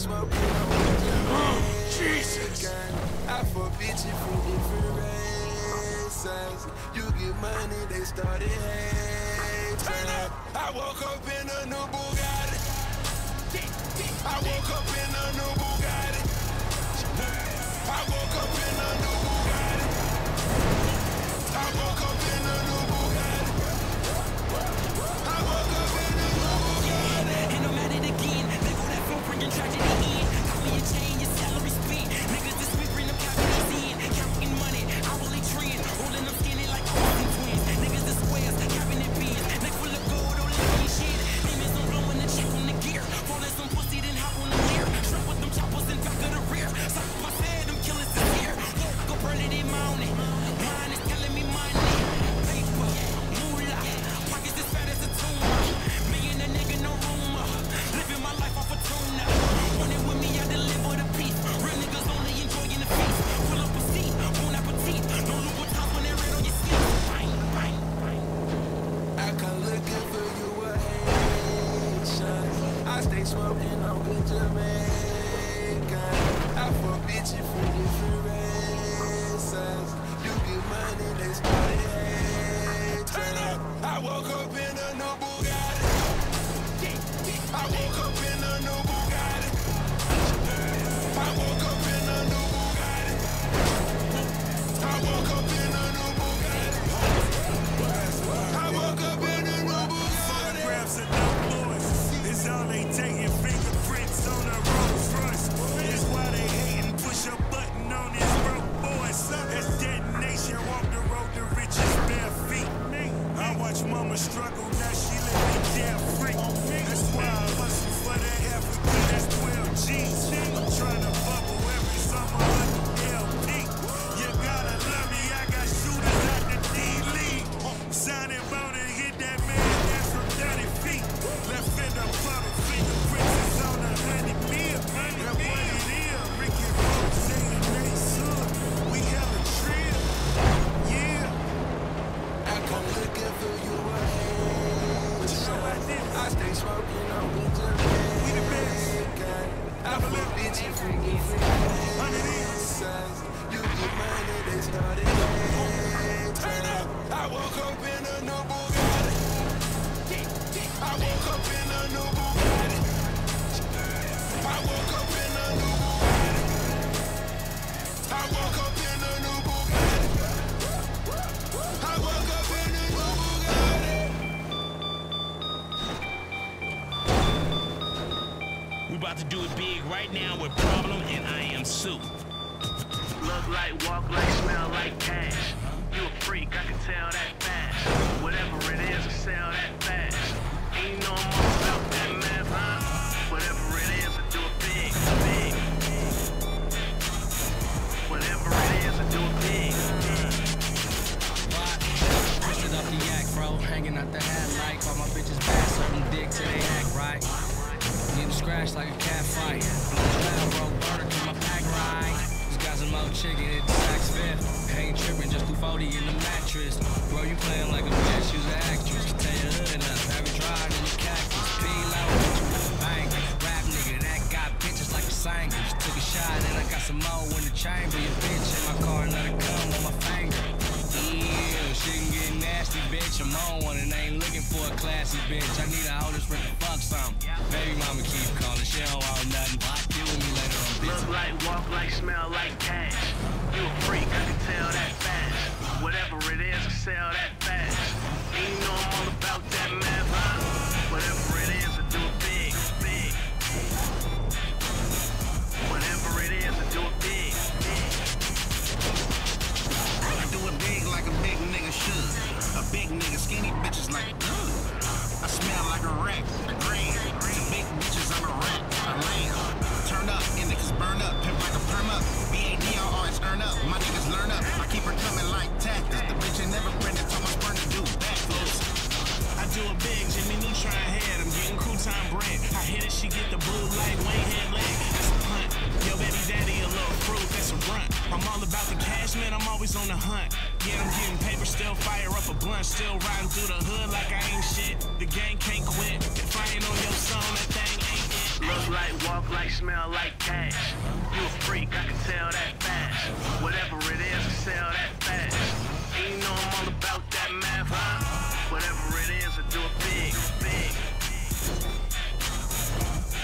smoking Oh, Jesus! I for bitches from different races. You get money, they. Turn up! I woke up in a new Bugatti. I woke up in a new Bugatti. I woke up in a new Bugatti. I woke up smoking on about to do it big right now with Problem and I Am Soup. Look like, walk like, smell like cash. You a freak, I can tell that fast. Whatever it is, I sell that like a cat fight. My pack ride. Got some old chicken at the Saks Fifth. Ain't tripping, just 240 in the mattress. Bro, you playing like a bitch, you's an actress. Tell your hood up, every drive in the cactus. Peel out you with a banger. Rap nigga that got bitches like a singer. Took a shot and I got some more in the chamber. Your bitch in my car let it come on my finger. She can get nasty, bitch. I'm on one and I ain't looking for a classy bitch. I need a hoe that's ready to fuck some. Baby mama keep calling, she don't want nothing. Deal with me later on, bitch. Look like, walk like, smell like cash. You a freak, I can tell that fast. Whatever it is, I sell that fast. And you know I'm all about that math, huh? Whatever it is, I do it big, big. Whatever it is, I do it big, big. I do it big like a big should. A big nigga, skinny bitches like good. I smell like a rat, a grand. To big bitches, I'm a rat, a lamb. Turn up, niggas burn up, pimp like a perm up. BAD, I always earn up. My niggas learn up. I keep her coming like Still riding through the hood like I ain't shit. The gang can't quit. If I ain't on your song, that thing ain't it. Look like, walk like, smell like cash. You a freak, I can tell that fast. Whatever it is, I sell that fast. You know I'm all about that math, huh? Whatever it is, I do it big, big.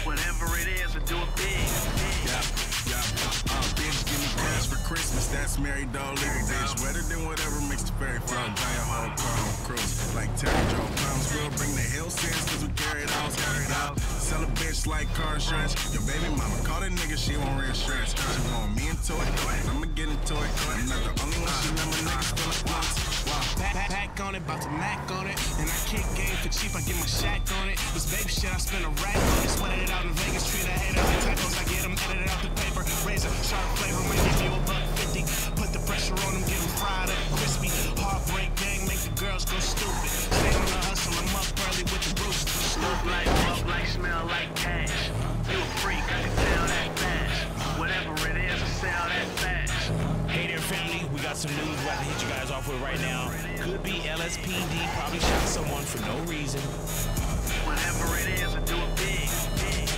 Whatever it is, I do it big, big. Yeah, yeah. Uh, bitch, give me cash for Christmas. That's Mary Doe, little bitch. Wetter than whatever makes the fairy flow. Giant whole car. Like Terry Joe Pounds. We'll bring the hell sense cause we carry it out, carry it out. Sell a bitch like car insurance. Your baby mama call that nigga, she want reassurance. She want me into it, I'ma get into it. I'm not the only one she know my niggas feel like once. Back, back on it, bout to mac on it. And I kick game for cheap, I get my shack on it. This baby shit, I spend a rack on it. Sweated it out in Vegas, treat off with right now. Could be LSPD probably shot someone for no reason. Whatever it is, I do it big, big.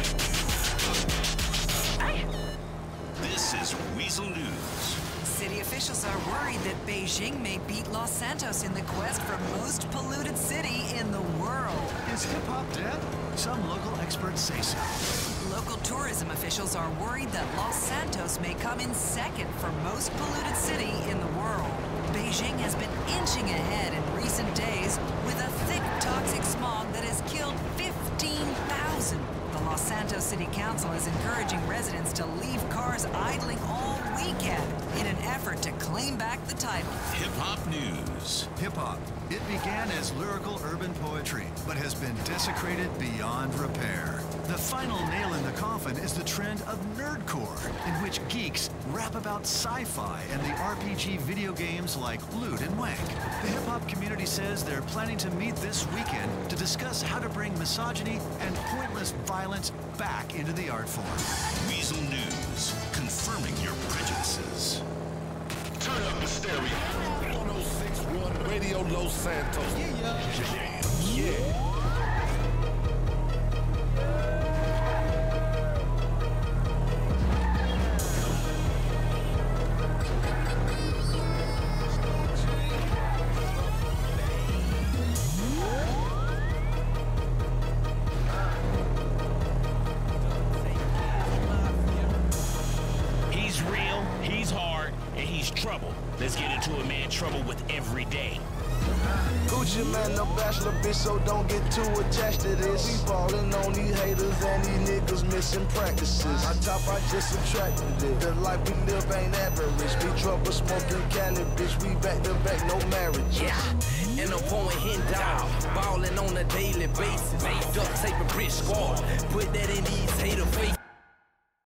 This is Weazel News. City officials are worried that Beijing may beat Los Santos in the quest for most polluted city in the world. Is hip hop dead? Some local experts say so. Local tourism officials are worried that Los Santos may come in second for most polluted city in the News. Hip hop. It began as lyrical urban poetry, but has been desecrated beyond repair. The final nail in the coffin is the trend of nerdcore, in which geeks rap about sci-fi and the RPG video games like Loot and Wank. The hip hop community says they're planning to meet this weekend to discuss how to bring misogyny and pointless violence back into the art form. Weazel News. Confirming your prejudices. Turn up the stereo. 1061 Radio Los Santos. Yeah, yeah. Yeah. Let's get into it, man. Trouble with every day. Gucci Mane, no bachelor bitch, so don't get too attached to this. We ballin' on these haters and these niggas missing practices. On top, I just subtracted it. The life we live ain't average. We trouble smoking cannabis, we back to back, no marriage. Yeah, and I'm pouring him down, ballin' on a daily basis. Duct tape a brick squad, put that in these hater face